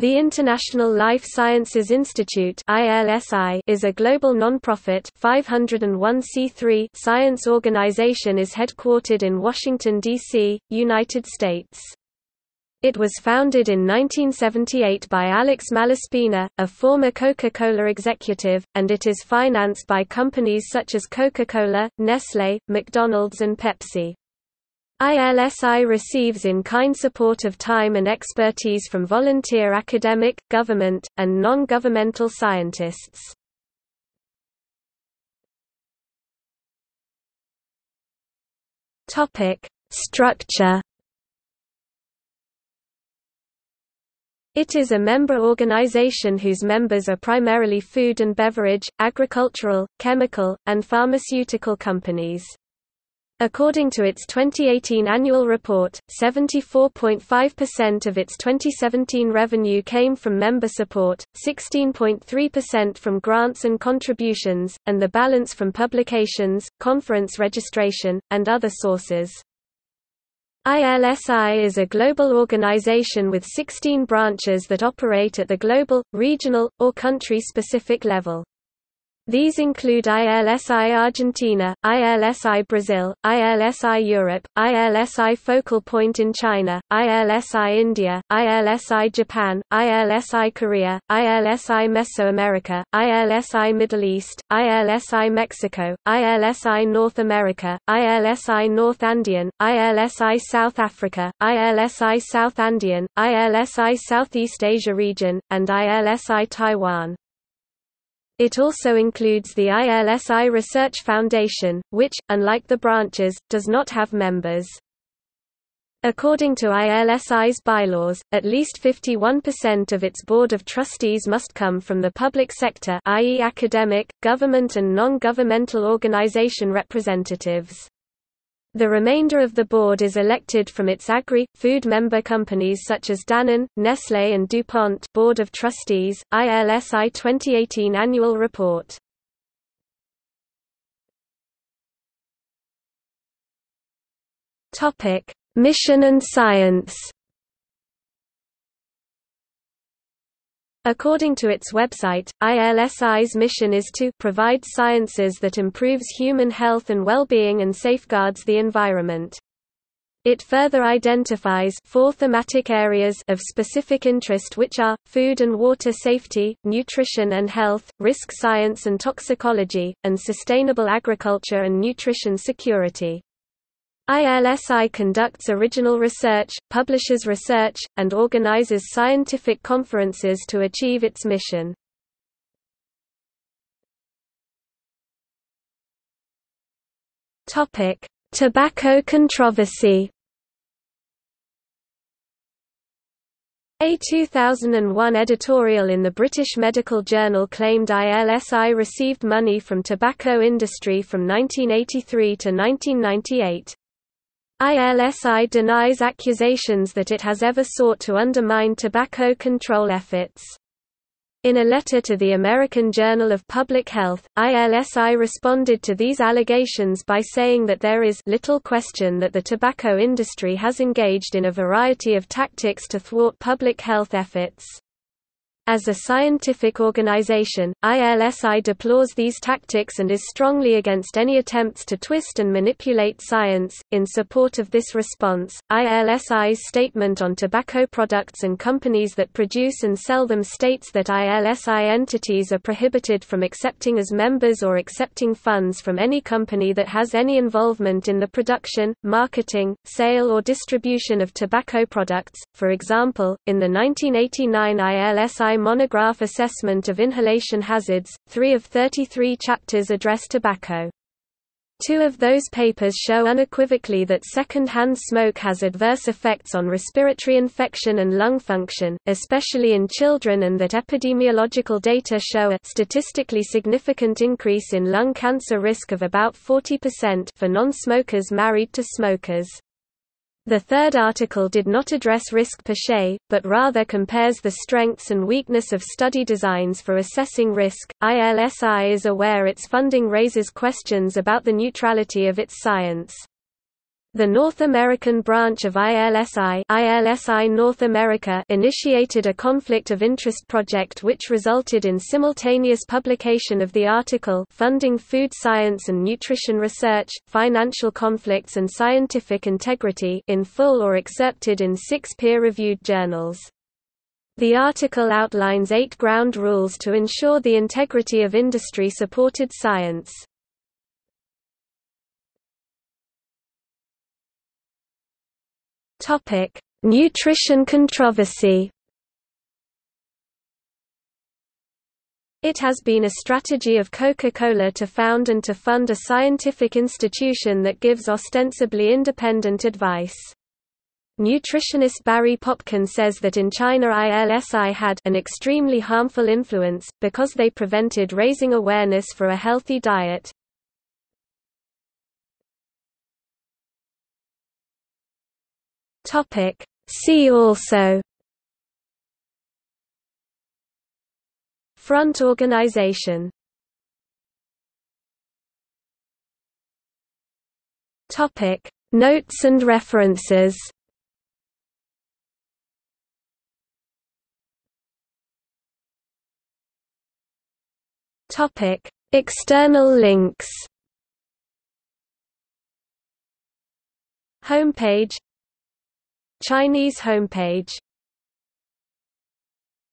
The International Life Sciences Institute is a global non-profit science organization is headquartered in Washington, D.C., United States. It was founded in 1978 by Alex Malaspina, a former Coca-Cola executive, and it is financed by companies such as Coca-Cola, Nestlé, McDonald's and Pepsi. ILSI receives in-kind support of time and expertise from volunteer academic, government, and non-governmental scientists. Structure It is a member organization whose members are primarily food and beverage, agricultural, chemical, and pharmaceutical companies. According to its 2018 annual report, 74.5% of its 2017 revenue came from member support, 16.3% from grants and contributions, and the balance from publications, conference registration, and other sources. ILSI is a global organization with 16 branches that operate at the global, regional, or country-specific level. These include ILSI Argentina, ILSI Brazil, ILSI Europe, ILSI Focal Point in China, ILSI India, ILSI Japan, ILSI Korea, ILSI Mesoamerica, ILSI Middle East, ILSI Mexico, ILSI North America, ILSI North Andean, ILSI South Africa, ILSI South Andean, ILSI Southeast Asia region, and ILSI Taiwan. It also includes the ILSI Research Foundation, which, unlike the branches, does not have members. According to ILSI's bylaws, at least 51% of its board of trustees must come from the public sector i.e. academic, government and non-governmental organization representatives. The remainder of the board is elected from its agri-food member companies such as Danone, Nestlé and DuPont Board of Trustees, ILSI 2018 Annual Report. Mission and science According to its website, ILSI's mission is to provide sciences that improves human health and well-being and safeguards the environment. It further identifies four thematic areas of specific interest which are, food and water safety, nutrition and health, risk science and toxicology, and sustainable agriculture and nutrition security. ILSI conducts original research, publishes research, and organizes scientific conferences to achieve its mission. Tobacco controversy A 2001 editorial in the British Medical Journal claimed ILSI received money from tobacco industry from 1983 to 1998. ILSI denies accusations that it has ever sought to undermine tobacco control efforts. In a letter to the American Journal of Public Health, ILSI responded to these allegations by saying that there is little question that the tobacco industry has engaged in a variety of tactics to thwart public health efforts. As a scientific organization, ILSI deplores these tactics and is strongly against any attempts to twist and manipulate science. In support of this response, ILSI's statement on tobacco products and companies that produce and sell them states that ILSI entities are prohibited from accepting as members or accepting funds from any company that has any involvement in the production, marketing, sale, or distribution of tobacco products. For example, in the 1989 ILSI monograph assessment of inhalation hazards, three of 33 chapters address tobacco. Two of those papers show unequivocally that second-hand smoke has adverse effects on respiratory infection and lung function, especially in children and that epidemiological data show a statistically significant increase in lung cancer risk of about 40% for non-smokers married to smokers. The third article did not address risk per se, but rather compares the strengths and weakness of study designs for assessing risk. ILSI is aware its funding raises questions about the neutrality of its science. The North American branch of ILSI, ILSI North America initiated a conflict of interest project which resulted in simultaneous publication of the article Funding Food Science and Nutrition Research, Financial Conflicts and Scientific Integrity in full or excerpted in six peer-reviewed journals. The article outlines eight ground rules to ensure the integrity of industry-supported science. Topic: Nutrition controversy. It has been a strategy of Coca-Cola to found and to fund a scientific institution that gives ostensibly independent advice. Nutritionist Barry Popkin says that in China ILSI had an extremely harmful influence, because they prevented raising awareness for a healthy diet. Topic. See also. Front organization. Topic. Notes and references. Topic. External links. Homepage Chinese homepage